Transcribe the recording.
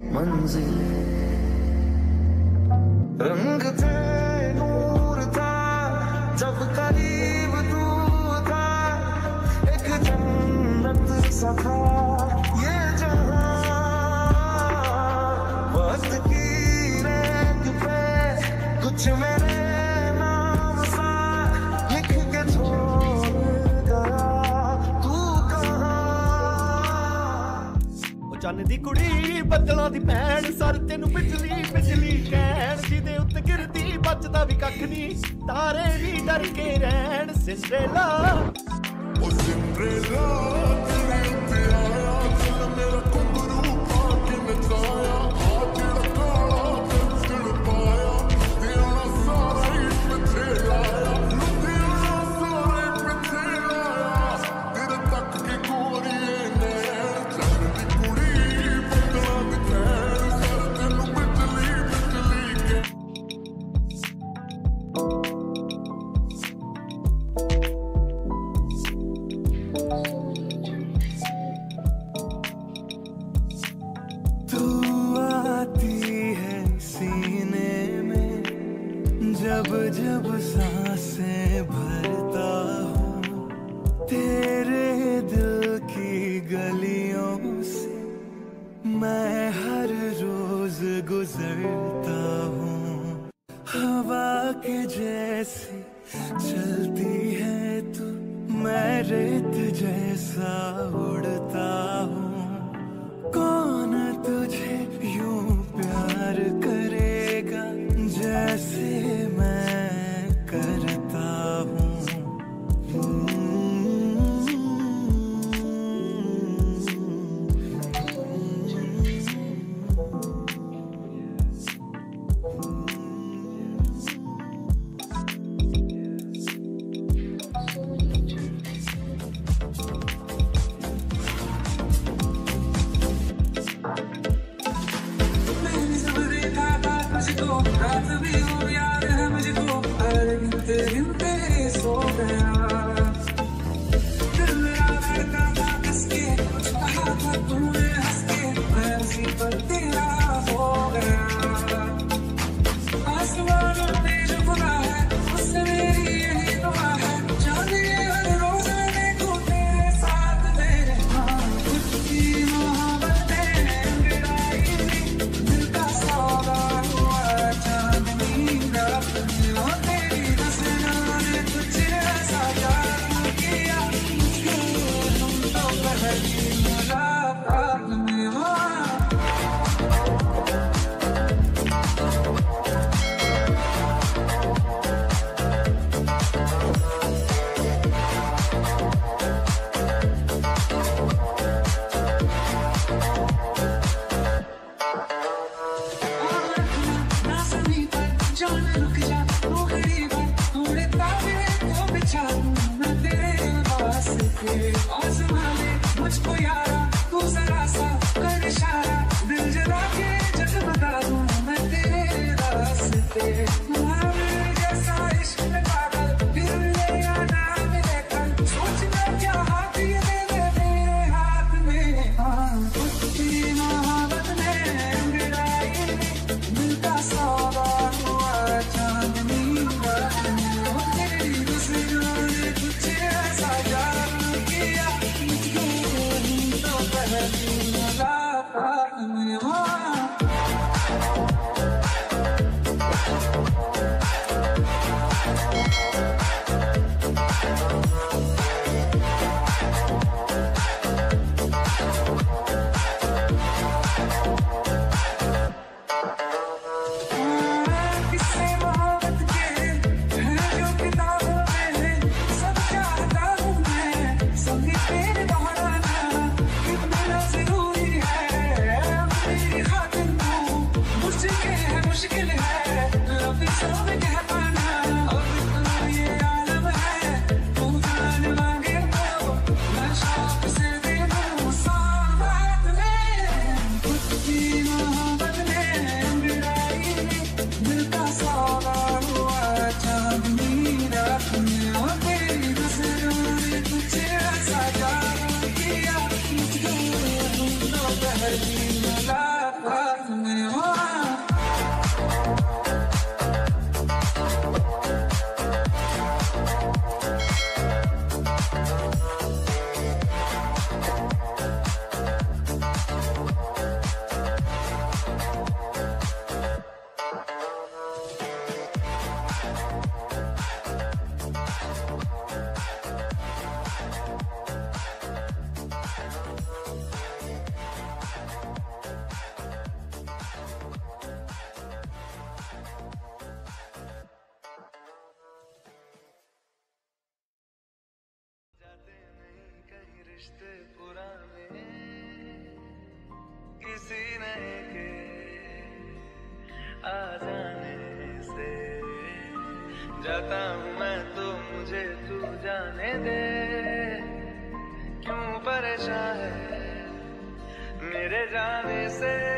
मंजिल। रंग थे नूर था, जब करीब तू था। एक जन्नत सफ़ा ये जहाँ वक्त की रेत पे कुछ मेरे ਜਾਨ ਦੀ ਕੁੜੀ, ਬੱਦਲਾਂ ਦੀ ਭੈਣ, ਸਰ ਤੈਨੂੰ ਬਿਜਲੀ ਬਿਜਲੀ ਕਹਿਣ, ਜਿਹਦੇ ਉੱਤੇ ਗਿਰਦੀ, ਬਚਦਾ ਵੀ ਕੱਖ ਨਹੀਂ ਤਾਰੇ ਵੀ ਡਰ ਕੇ ਰਹਿਣ ਸਿੰਡਰੇਲਾ ਉਹ ਸਿੰਡਰੇਲਾ ਤੇਰੇ ਉੱਤੇ ਆਇਆ ਮੇਰਾ के जैसी चलती है तू मैं रेत जैसा उड़ता हूँ। कौन Bye. Charlie. रिश्ते पुराने, किसी नए के आ जाने से। जाता हूँ मैं तो मुझे तू जाने दे। क्यों परेशान है मेरे जाने से?